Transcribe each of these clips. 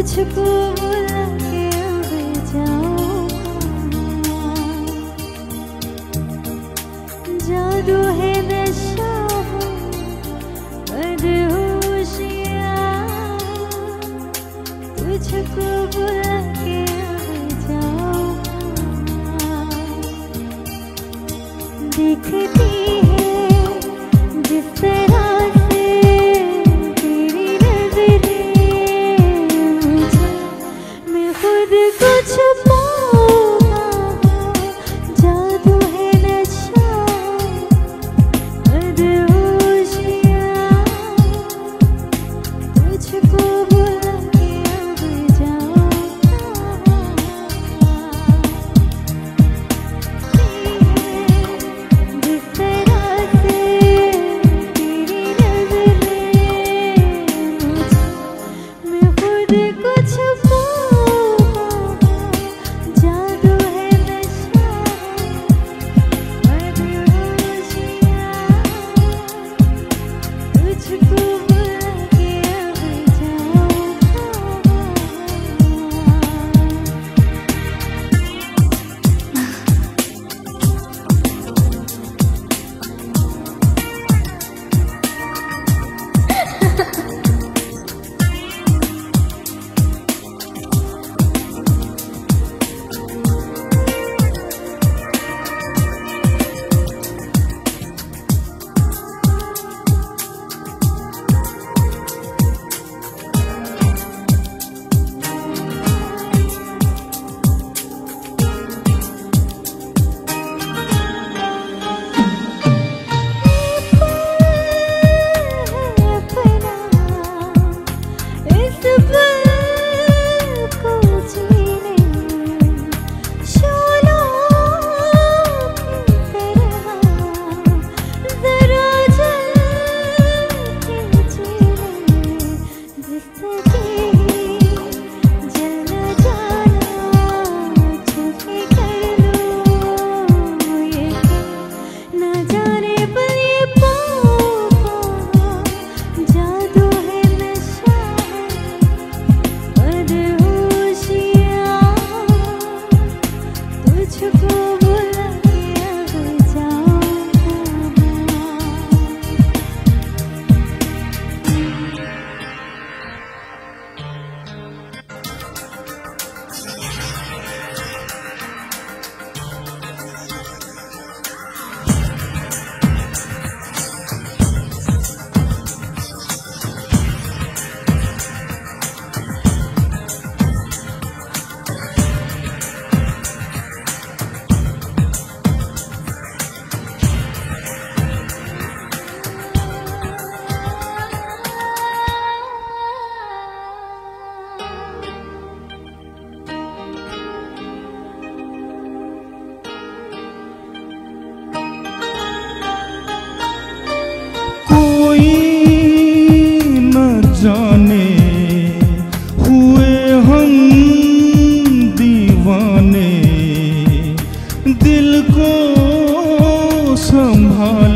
तुझको बुला के जाऊँ जादू है नशा तुझको बुला के जाऊँ। देखती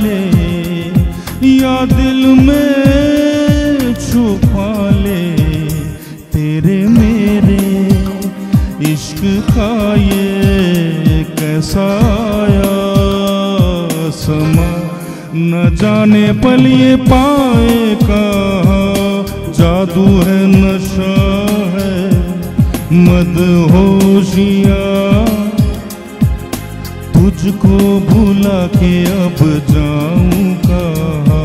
ले या दिल में छुपा ले। तेरे मेरे इश्क का ये कैसा आया? समा न जाने पल ये पाए कहा। जादू है, नशा है मद होशिया भुला के अब जाऊँ कहा?